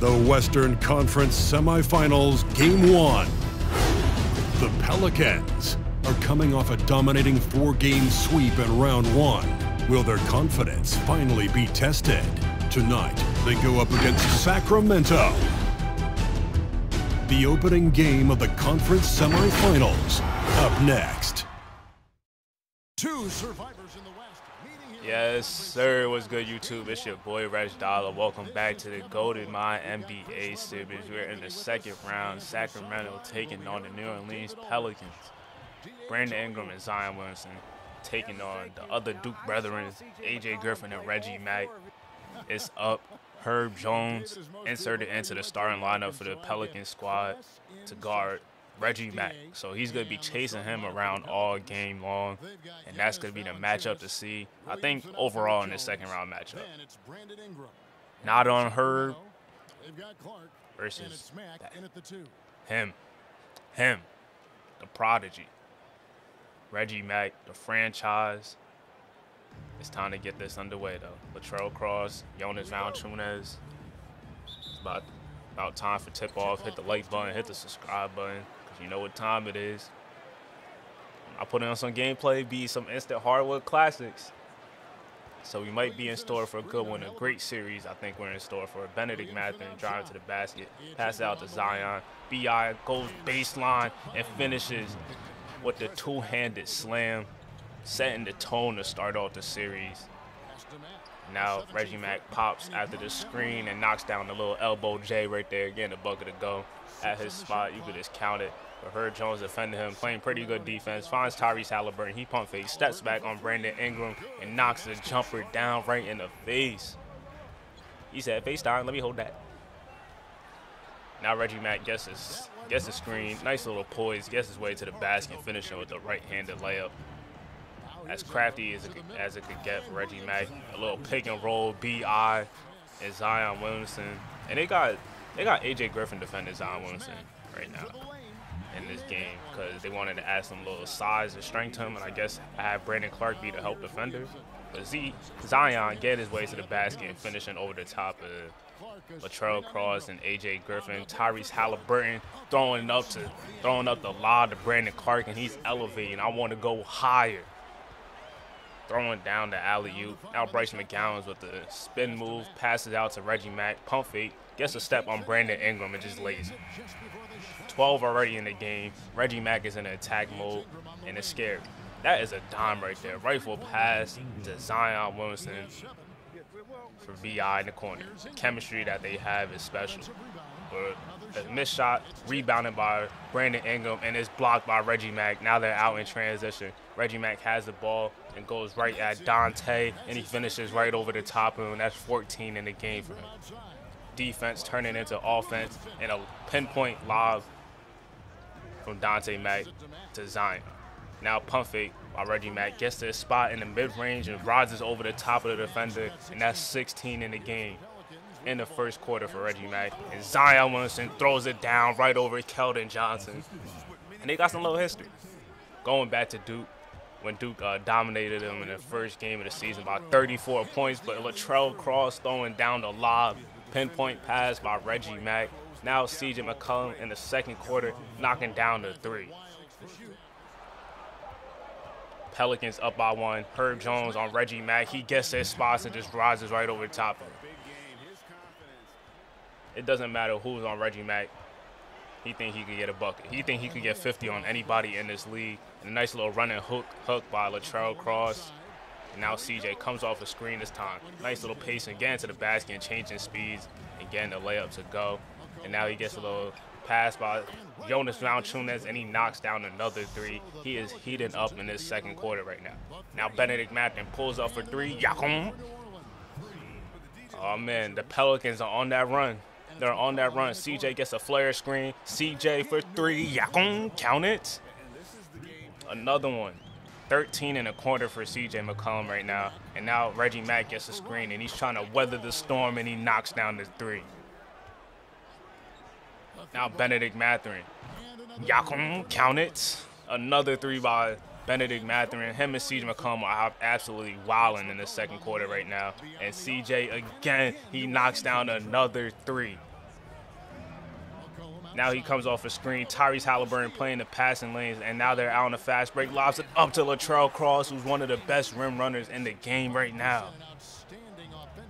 The Western Conference Semifinals, Game 1. The Pelicans are coming off a dominating four-game sweep in round one. Will their confidence finally be tested? Tonight, they go up against Sacramento. The opening game of the conference semifinals. Up next. Two survivors in the Yes, sir. What's good, YouTube? It's your boy, RegDolla. Welcome back to the Golden MyNBA series. We're in the second round. Sacramento taking on the New Orleans Pelicans. Brandon Ingram and Zion Williamson taking on the other Duke brethren, AJ Griffin and Reggie Mack. It's up. Herb Jones inserted into the starting lineup for the Pelican squad to guard Reggie Mack. So he's going to be chasing him around all game long, and that's going to be the matchup to see. I think overall in this second round matchup. Then it's Brandon Ingram. Not on Herb Clark. versus And it's Mack that- in at the two. him, him, the prodigy. Reggie Mack, the franchise. It's time to get this underway, though. Latrell Cross, Jonas Valanciunas. It's about, about time for tip-off. Hit the like button, hit the subscribe button, you know what time it is. I put on some gameplay, be some instant hardwood classics. So we might be in store for a good one, a great series. I think we're in store for Benedict Mathurin driving to the basket, pass out to Zion. BI goes baseline and finishes with the two-handed slam, setting the tone to start off the series. Now Reggie Mack pops after the screen and knocks down the little elbow J right there. Again, a bucket to go at his spot. You could just count it. But Herb Jones defending him, playing pretty good defense. Finds Tyrese Halliburton. He pump fake, steps back on Brandon Ingram and knocks the jumper down right in the face. He said, FaceTime, let me hold that. Now Reggie Mack gets his gets screen. Nice little poise, gets his way to the basket, finishing with a right-handed layup as crafty as it, could- as it could get for Reggie Mack. A little pick and roll, Bi, and Zion Williamson, and they got they got AJ Griffin defending Zion Williamson right now in this game because they wanted to add some little size and strength to him, and I guess I have Brandon Clark be the help defender. But Z Zion get his way to the basket and finishing over the top of Latrell Cross and AJ Griffin, Tyrese Halliburton throwing up to throwing up the lob to Brandon Clark, and he's elevating. I want to go higher. Throwing down the alley oop. Now Bryce McGowens with the spin move, passes out to Reggie Mack, pump fake, gets a step on Brandon Ingram and just lays it. 12 already in the game. Reggie Mack is in attack mode and it's scary. That is a dime right there. Rifle pass to Zion Williamson for VI in the corner. The chemistry that they have is special. But a missed shot, rebounded by Brandon Ingram, and it's blocked by Reggie Mack. Now they're out in transition. Reggie Mack has the ball and goes right at Dante, and he finishes right over the top of him. That's 14 in the game for him. Defense turning into offense, and a pinpoint lob from Dante Mack to Zion. Now pump fake by Reggie Mack gets to his spot in the mid-range and rises over the top of the defender, and that's 16 in the game in the first quarter for Reggie Mack. And Zion Williamson throws it down right over Keldon Johnson. And they got some little history. Going back to Duke, when Duke uh, dominated them in the first game of the season by 34 points, but Latrell Cross throwing down the lob, pinpoint pass by Reggie Mack. Now CJ McCollum in the second quarter knocking down the three. Pelicans up by one. Herb Jones on Reggie Mack. He gets his spots and just rises right over the top of him. It doesn't matter who's on Reggie Mack. He think he could get a bucket. He think he could get 50 on anybody in this league. And a nice little running hook hook by Latrell Cross. And now CJ comes off a screen this time. Nice little pace and getting to the basket and changing speeds and getting the layup to go. And now he gets a little pass by Jonas Valanciunas and he knocks down another three. He is heating up in this second quarter right now. Now Benedict Mathurin pulls up for three. Yakum. Oh man, the Pelicans are on that run. They're on that run. CJ gets a flare screen. CJ for three. Yakum. Count it. Another one. 13 in a quarter for CJ McCollum right now. And now Reggie Mack gets a screen and he's trying to weather the storm and he knocks down the three. Now Benedict Mathurin. Yakum, count it. Another three by Benedict Mathurin. Him and CJ McCollum are absolutely wilding in the second quarter right now. And CJ again, he knocks down another three. Now he comes off a screen. Tyrese Halliburton playing the passing lanes, and now they're out on the fast break. Lobs it up to Latrell Cross, who's one of the best rim runners in the game right now.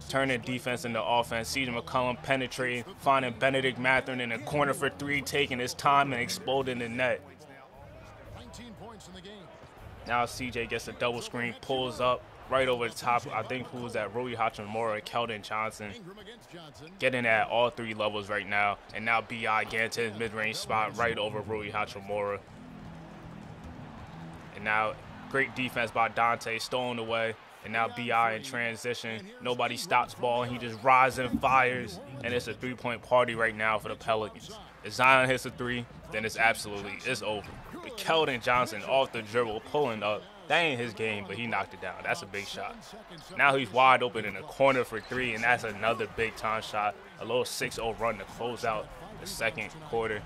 Turning defense into offense. CJ McCollum penetrating, finding Benedict Mathurin in the corner for three, taking his time and exploding the net. Now CJ gets a double screen, pulls up right over the top. I think who's that? Rui Hachimura, Keldon Johnson. Getting at all three levels right now. And now BI getting to his mid-range spot right over Rui Hachimura. And now great defense by Dante, stolen away. And now BI in transition. Nobody stops ball. And he just rises and fires. And it's a three-point party right now for the Pelicans. If Zion hits a three, then it's absolutely, it's over. But Keldon Johnson off the dribble, pulling up. That ain't his game, but he knocked it down. That's a big shot. Now he's wide open in the corner for three, and that's another big time shot. A little 6-0 run to close out the second quarter.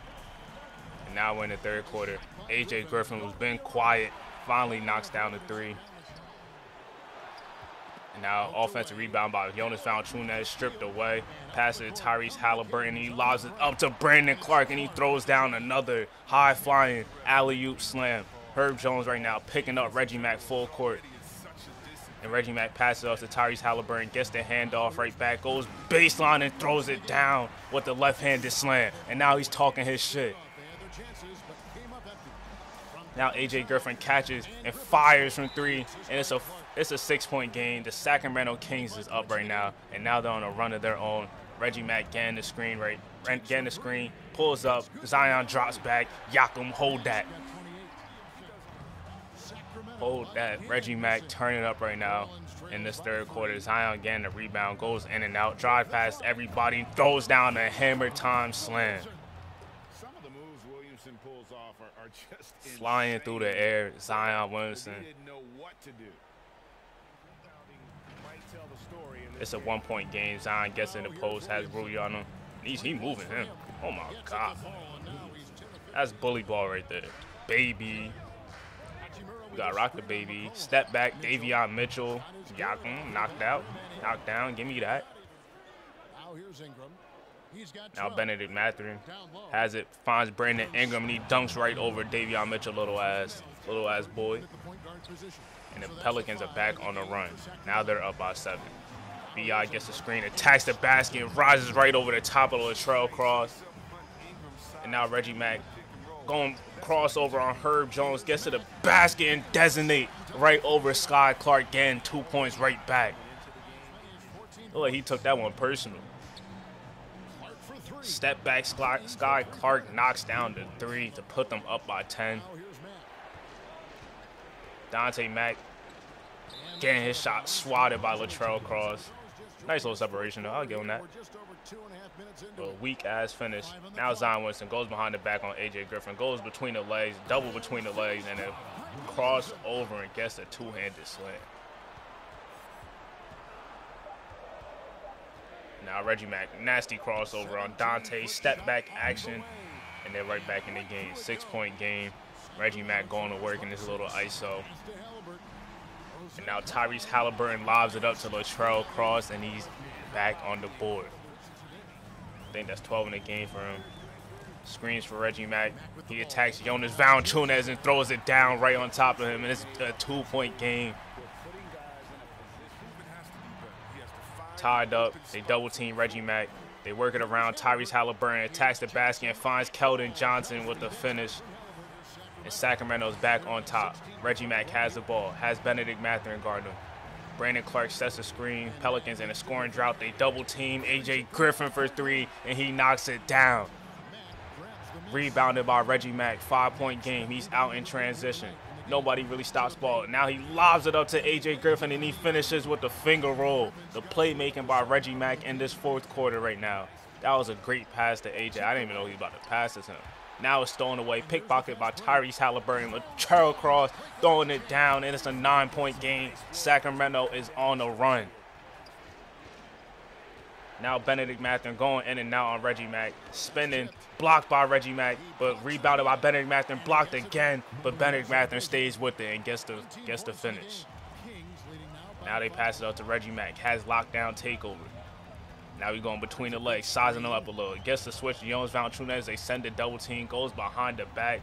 And now we're in the third quarter. AJ Griffin, who's been quiet, finally knocks down the three. And now offensive rebound by Jonas Valanciunas stripped away. Pass it to Tyrese Halliburton. He lobs it up to Brandon Clark, and he throws down another high-flying alley-oop slam. Herb Jones right now picking up Reggie Mack full court. And Reggie Mack passes off to Tyrese Halliburton, gets the handoff right back, goes baseline and throws it down with the left-handed slam. And now he's talking his shit. Now AJ Griffin catches and fires from three, and it's a it's a six-point game. The Sacramento Kings is up right now, and now they're on a run of their own. Reggie Mack getting the screen right, getting the screen, pulls up, Zion drops back, Yakum hold that. Hold that. Reggie Mack turning up right now in this third quarter. Zion getting the rebound, goes in and out, drive past everybody, throws down a hammer time slam. Flying through the air, Zion Williamson. It's a one-point game. Zion gets in the post, has Rui on him. He's he moving him. Oh my God. That's bully ball right there. Baby. Got Rock the Baby. Step back, Davion Mitchell. Yakum knocked out. Knocked down. Give me that. Now Benedict Mathurin has it, finds Brandon Ingram, and he dunks right over Davion Mitchell, little ass, little ass boy. And the Pelicans are back on the run. Now they're up by seven. BI gets the screen, attacks the basket, rises right over the top of Latrell Cross. And now Reggie Mack going crossover on Herb Jones, gets to the basket and designate right over Sky Clark, getting two points right back. Look like he took that one personal. Step back, Sky Clark knocks down the three to put them up by 10. Dante Mack getting his shot swatted by Latrell Cross. Nice little separation, though. I'll give him that. A weak ass finish. Now Zion Williamson goes behind the back on AJ Griffin, goes between the legs, double between the legs, and then cross over and gets a two handed slam. Now Reggie Mack, nasty crossover on Dante, step back action, and they're right back in the game. Six point game. Reggie Mack going to work in this little ISO. And now Tyrese Halliburton lobs it up to Latrell Cross, and he's back on the board. I think that's 12 in the game for him. Screens for Reggie Mack. He attacks Jonas Valanciunas and throws it down right on top of him, and it's a two-point game. Tied up. They double team Reggie Mack. They work it around. Tyrese Halliburton attacks the basket and finds Keldon Johnson with the finish and Sacramento's back on top. Reggie Mack has the ball, has Benedict Mathurin guarding him. Brandon Clark sets the screen. Pelicans in a scoring drought. They double team AJ Griffin for three, and he knocks it down. Rebounded by Reggie Mack. Five point game. He's out in transition. Nobody really stops ball. Now he lobs it up to AJ Griffin, and he finishes with the finger roll. The playmaking by Reggie Mack in this fourth quarter right now. That was a great pass to AJ. I didn't even know he was about to pass this him. Now it's stolen away. Pickpocket by Tyrese Halliburton. Latrell Cross throwing it down, and it's a nine-point game. Sacramento is on the run. Now Benedict Mathurin going in and out on Reggie Mack. Spinning, blocked by Reggie Mack, but rebounded by Benedict Mathurin. Blocked again, but Benedict Mathurin stays with it and gets the, gets the finish. Now they pass it out to Reggie Mack. Has lockdown takeover. Now we going between the legs, sizing them up a little. Gets the switch. Jonas Valanciunas. They send the double team. Goes behind the back.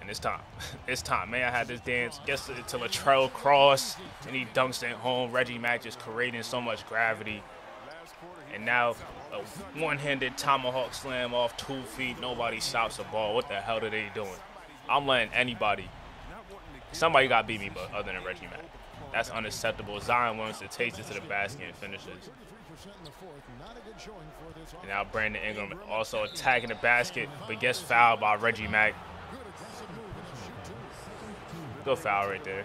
And it's time. it's time. Man, I had this dance. Gets it to Latrell Cross. And he dunks it home. Reggie Mack just creating so much gravity. And now a one-handed tomahawk slam off two feet. Nobody stops the ball. What the hell are they doing? I'm letting anybody. Somebody got beat me, but other than Reggie Mack. That's unacceptable. Zion wants to takes it to the basket and finishes. And now Brandon Ingram also attacking the basket, but gets fouled by Reggie Mack. Good foul right there.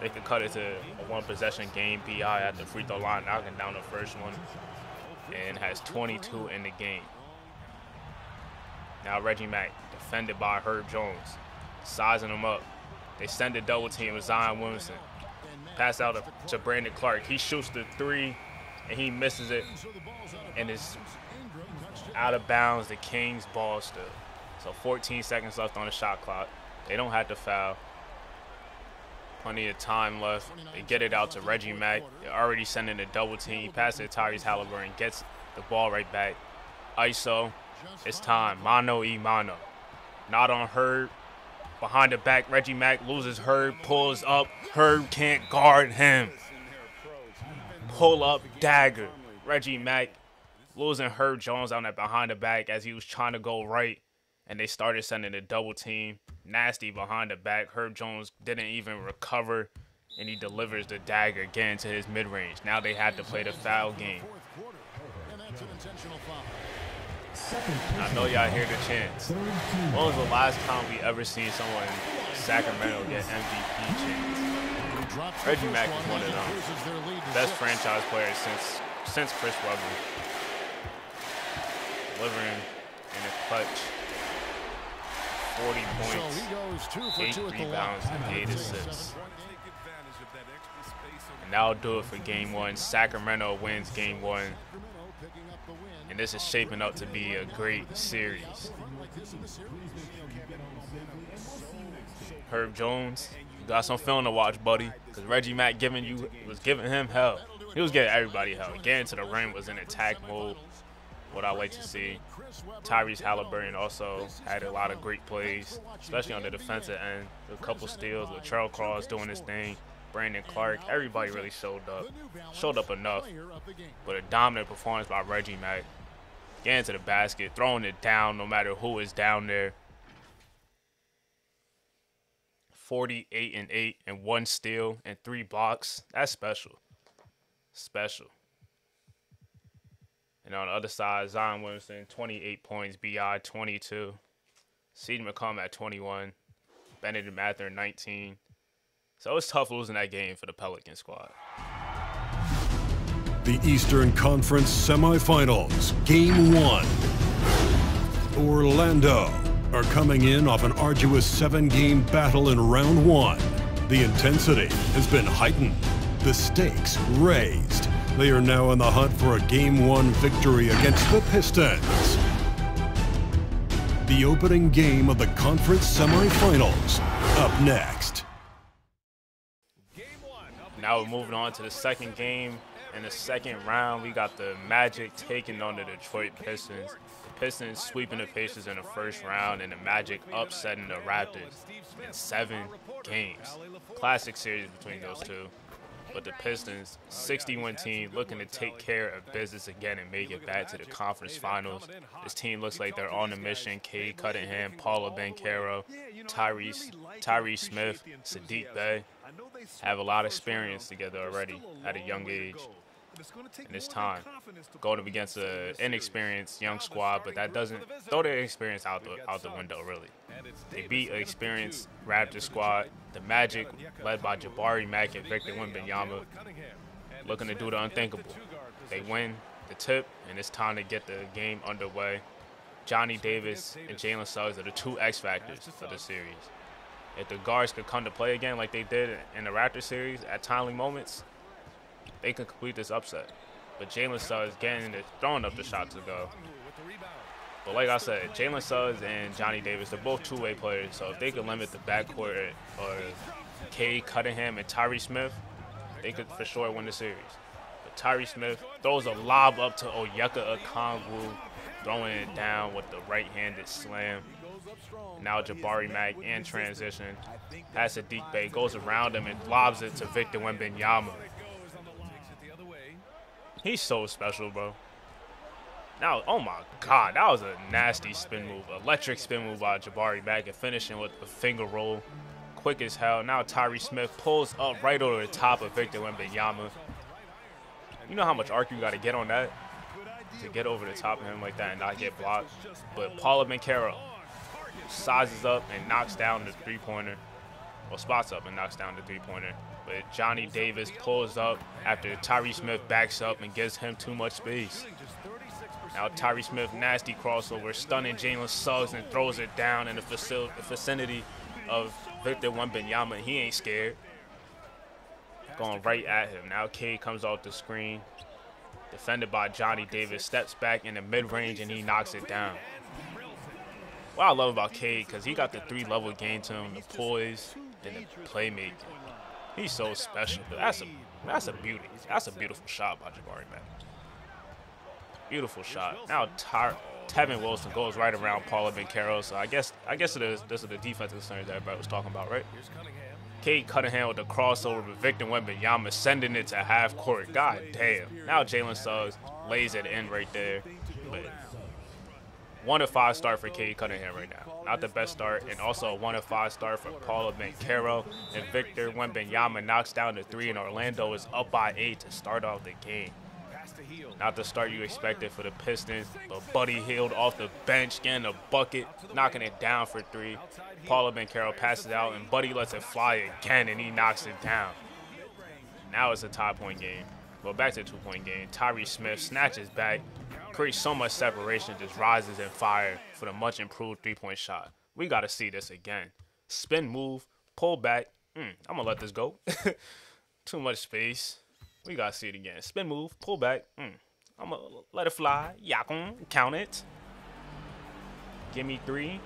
They could cut it to a one possession game. BI at the free throw line, knocking down the first one, and has 22 in the game. Now Reggie Mack, defended by Herb Jones, sizing him up. They send a double team with Zion Williamson. Pass out to Brandon Clark. He shoots the three, and he misses it, and it's out of bounds. The Kings ball still. So 14 seconds left on the shot clock. They don't have to foul. Plenty of time left. They get it out to Reggie Mack. They're already sending a double team. He passes it to Tyrese Halliburton. Gets the ball right back. ISO. It's time. Mano e mano. Not on Herb. Behind the back, Reggie Mack loses Herb. Pulls up. Herb can't guard him. Pull up dagger. Reggie Mack losing Herb Jones on that behind the back as he was trying to go right. And they started sending a double team nasty behind the back. Herb Jones didn't even recover, and he delivers the dagger again to his mid-range. Now they had to play the foul game. I know y'all hear the chants. When was the last time we ever seen someone in Sacramento get MVP chants? Reggie Mack is one of the Best franchise players since since Chris Webber. Delivering in a clutch 40 points, 8 rebounds, and 8 assists. And that'll do it for game one. Sacramento wins game one. And this is shaping up to be a great series. Herb Jones, got some film to watch, buddy. Because Reggie Mack giving you was giving him hell. He was giving everybody hell. Getting to the rim was in attack mode what I like to see. Tyrese Halliburton also had a lot of great plays, especially on the defensive end. A couple steals with Charles Cross doing his thing. Brandon Clark, everybody really showed up. Showed up enough. But a dominant performance by Reggie Mack. Getting to the basket, throwing it down no matter who is down there. 48 and 8 and one steal and three blocks. That's special. Special. And on the other side, Zion Williamson, 28 points, BI 22. CJ McCollum at 21. Benedict Mathurin 19. So it's tough losing that game for the Pelican squad. The Eastern Conference Semifinals, Game 1. Orlando are coming in off an arduous seven-game battle in round one. The intensity has been heightened, the stakes raised. They are now in the hunt for a Game 1 victory against the Pistons. The opening game of the conference semifinals. Up next. Now we're moving on to the second game. In the second round, we got the Magic taking on the Detroit Pistons. The Pistons sweeping the Pacers in the first round, and the Magic upsetting the Raptors in seven games. Classic series between those two. But the Pistons, 61 team, looking to take care of business again and make it back to the conference finals. This team looks like they're on a mission. Cade Cunningham, Paolo Banchero, Tyrese, Tyrese Smith, Saddiq Bey have a lot of experience together already at a young age. And it's time. Going up against an inexperienced young squad, but that doesn't throw their experience out the out the window really. They beat an experienced Raptor squad. The Magic, led by Jabari Mack and Victor Wembanyama, looking to do the unthinkable. They win the tip, and it's time to get the game underway. Johnny Davis and Jalen Suggs are the two X factors for the series. If the guards could come to play again like they did in the Raptor series at timely moments, they can complete this upset. But Jalen Suggs getting it, throwing up the shot to go. But like I said, Jalen Suggs and Johnny Davis, they're both two-way players. So if they could limit the backcourt or Cade Cunningham and Tyrese Smith, they could for sure win the series. But Tyree Smith throws a lob up to Onyeka Okongwu, throwing it down with the right-handed slam. Now Jabari Mack in transition. Has Saddiq Bey, goes around him and lobs it to Victor Wembanyama. He's so special, bro. Now, oh my God, that was a nasty spin move. Electric spin move by Jabari and finishing with a finger roll. Quick as hell. Now Tyree Smith pulls up right over the top of Victor Wembanyama. You know how much arc you got to get on that? To get over the top of him like that and not get blocked. But Paolo Banchero sizes up and knocks down the three-pointer. Well, spots up and knocks down the three-pointer. But Johnny Davis pulls up after Tyree Smith backs up and gives him too much space. Now Tyree Smith, nasty crossover, stunning Jalen Suggs and throws it down in the vicinity of Victor Wembanyama. He ain't scared. Going right at him. Now Cade comes off the screen. Defended by Johnny Davis. Steps back in the mid-range and he knocks it down. What I love about Cade, because he got the three-level game to him, the poise and the playmaking. He's so special. That's a that's a beauty. That's a beautiful shot by Jabari man. Beautiful shot. Now Ty Tevin Wilson goes right around Paolo Banchero. So I guess I guess it is this is the defensive concerns that everybody was talking about, right? Cade Cunningham with the crossover, but Victor Wembanyama sending it to half court. God damn. Now Jalen Suggs lays it in right there. But one of five start for Cade Cunningham right now. Not the best start, and also a one of five start for Paolo Banchero. And Victor Wembanyama knocks down the three, and Orlando is up by eight to start off the game. Not the start you expected for the Pistons, but Buddy Hield off the bench, getting a bucket, knocking it down for three. Paolo Banchero passes out, and Buddy lets it fly again, and he knocks it down. Now it's a tie-point game. Well, back to a two-point game. Tyree Smith snatches back, creates so much separation, just rises and fire for the much improved three-point shot. We got to see this again. Spin move, pull back. Mm, I'm going to let this go. Too much space. We got to see it again. Spin move, pull back. Mm, I'm going to let it fly. Yakum, count it. Give me three.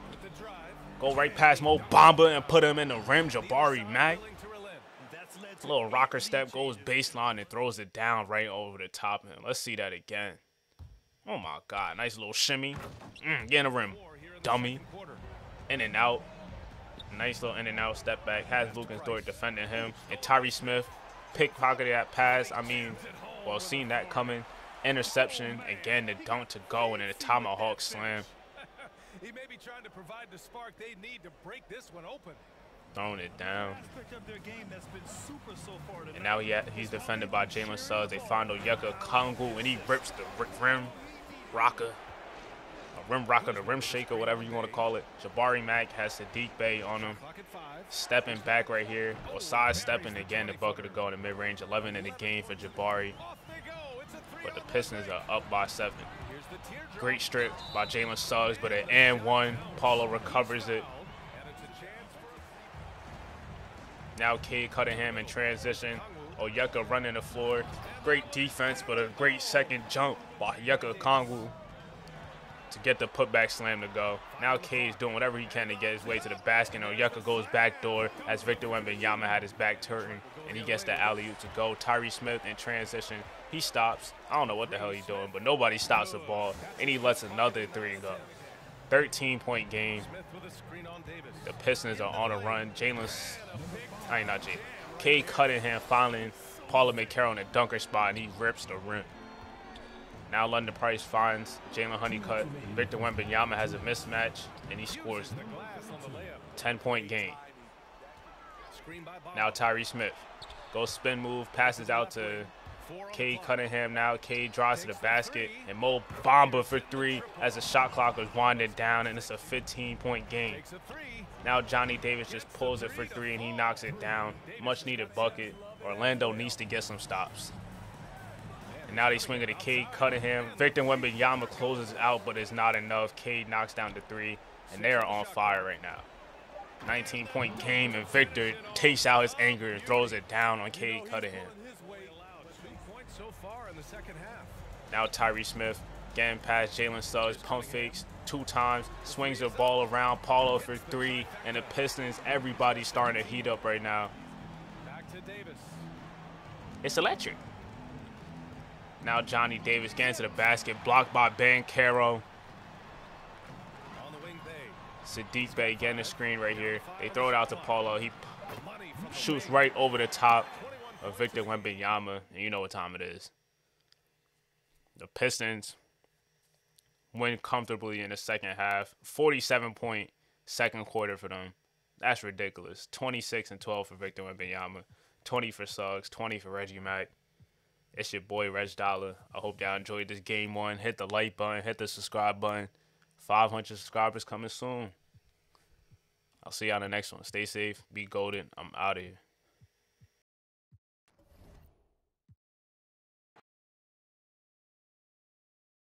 Go right past Mo Bamba and put him in the rim. Jabari Mack. Little rocker step goes baseline and throws it down right over the top of him. Let's see that again. Oh my God, nice little shimmy. Mm, get in the rim, dummy. In and out. Nice little in and out step back. Has Lucas Dort defending him. And Tyree Smith pickpocketed that pass. I mean, well, seeing that coming. Interception. Again, the dunk to go and then the tomahawk slam. he may be trying to provide the spark they need to break this one open throwing it down. And now he he's defended by Jalen Suggs. They find Onyeka Okongwu, and he rips the rim rocker, a rim rocker, the rim shaker, whatever you want to call it. Jabari Mack has Saddiq Bey on him. Stepping back right here, or side stepping again, the bucket to go in the mid range. 11 in the game for Jabari. But the Pistons are up by seven. Great strip by Jalen Suggs, but an and one. Paolo recovers it. Now Cade Cunningham in transition. Onyeka running the floor. Great defense, but a great second jump by Onyeka Okongwu to get the putback slam to go. Now K is doing whatever he can to get his way to the basket. And Onyeka goes back door as Victor Wembanyama had his back turning, and he gets the alley-oop to go. Tyree Smith in transition. He stops. I don't know what the hell he's doing, but nobody stops the ball, and he lets another three go. 13-point game. The Pistons are on a run. Jalen's I ain't not Jay. Cade Cunningham finding Paolo Banchero in a dunker spot, and he rips the rim. Now London Price finds Jalen Honeycutt. Victor Wembanyama has a mismatch, and he scores 10-point game. Now Tyree Smith goes spin move, passes out to Cade Cunningham now. Cade drives to the basket, and Mo Bamba for three as the shot clock is winding down, and it's a 15-point game. Now Johnny Davis just pulls it for three, and he knocks it down. Much needed bucket. Orlando needs to get some stops. And now they swing it to Cade Cunningham. Victor Wembanyama closes out, but it's not enough. Cade knocks down the three, and they are on fire right now. 19-point game, and Victor takes out his anger and throws it down on Cade Cunningham. Now Tyree Smith getting past Jalen Suggs, pump fakes two times, swings the ball around, Paolo for three, and the Pistons, everybody's starting to heat up right now. It's electric. Now Johnny Davis getting to the basket, blocked by Banchero. Saddiq Bey getting the screen right here. They throw it out to Paolo. He shoots right over the top of Victor Wembanyama, and you know what time it is. The Pistons win comfortably in the second half. 47 point second quarter for them. That's ridiculous. 26 and 12 for Victor Wembanyama, 20 for Suggs, 20 for Reggie Mack. It's your boy RegDolla. I hope y'all enjoyed this game one. Hit the like button, hit the subscribe button. 500 subscribers coming soon. I'll see y'all in the next one. Stay safe, be golden. I'm out of here.